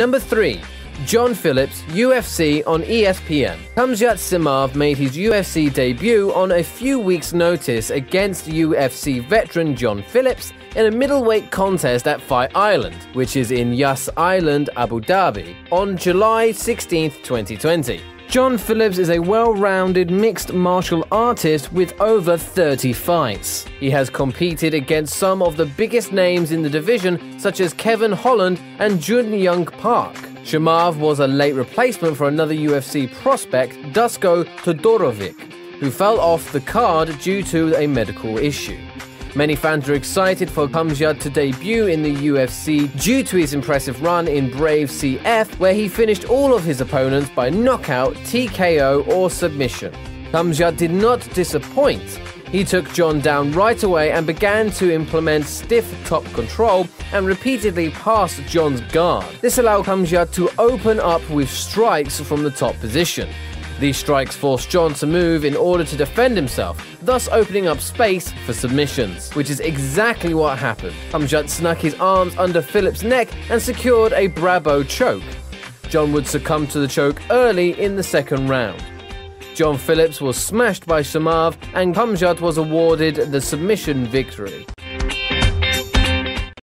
Number 3. John Phillips, UFC on ESPN. Khamzat Chimaev made his UFC debut on a few weeks' notice against UFC veteran John Phillips in a middleweight contest at Fight Island, which is in Yas Island, Abu Dhabi, on July 16, 2020. John Phillips is a well rounded mixed martial artist with over 30 fights. He has competed against some of the biggest names in the division, such as Kevin Holland and Jun Young Park. Chimaev was a late replacement for another UFC prospect, Dusko Todorovic, who fell off the card due to a medical issue. Many fans are excited for Khamzat to debut in the UFC due to his impressive run in Brave CF, where he finished all of his opponents by knockout, TKO, or submission. Khamzat did not disappoint. He took John down right away and began to implement stiff top control and repeatedly passed John's guard. This allowed Khamzat to open up with strikes from the top position. These strikes forced John to move in order to defend himself, thus opening up space for submissions, which is exactly what happened. Khamzat snuck his arms under Phillips' neck and secured a brabo choke. John would succumb to the choke early in the second round. John Phillips was smashed by Chimaev and Khamzat was awarded the submission victory.